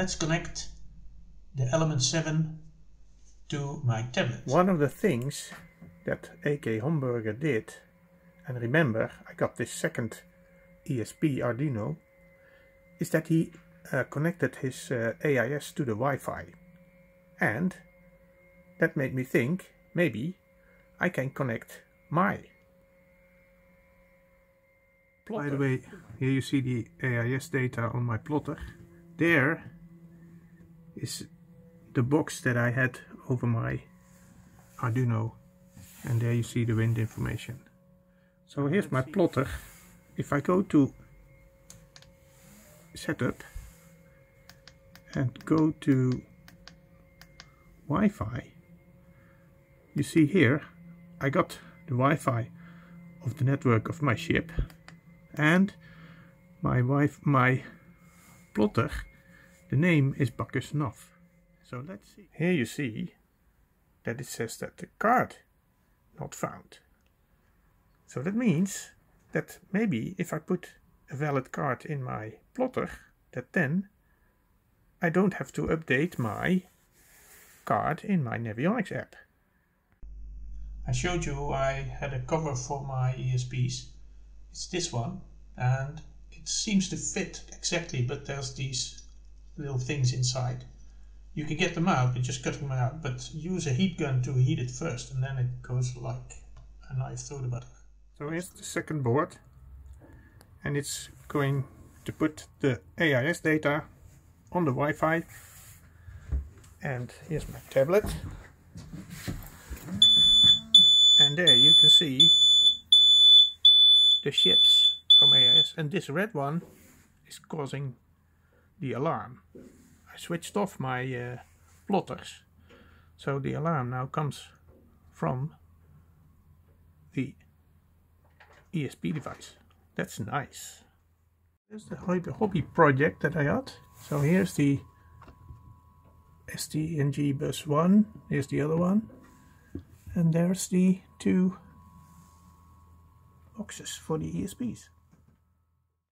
let's connect the Element 7 to my tablet. One of the things that AK Homberger did, and remember I got this second ESP Arduino, is that he uh, connected his uh, AIS to the Wi-Fi. And that made me think maybe I can connect my plotter. By the way, here you see the AIS data on my plotter. There is the box that I had over my Arduino and there you see the wind information. So here's my plotter. If I go to setup and go to Wi-Fi you see here I got the Wi-Fi of the network of my ship and my wi my plotter the name is Bacchus Nav so let's see here you see that it says that the card not found so that means that maybe if I put a valid card in my plotter that then I don't have to update my card in my Navionics app. I showed you I had a cover for my ESPs. It's this one and it seems to fit exactly but there's these little things inside. You can get them out by just cutting them out. But use a heat gun to heat it first and then it goes like a knife. Through the butter. So here's the second board and it's going to put the AIS data on the Wi-Fi. And here's my tablet. And there you can see the ships from AIS and this red one is causing the alarm. I switched off my uh, plotters. So the alarm now comes from the ESP device. That's nice. Here's the hobby project that I got. So here's the ST&G bus 1, here's the other one, and there's the two boxes for the ESPs.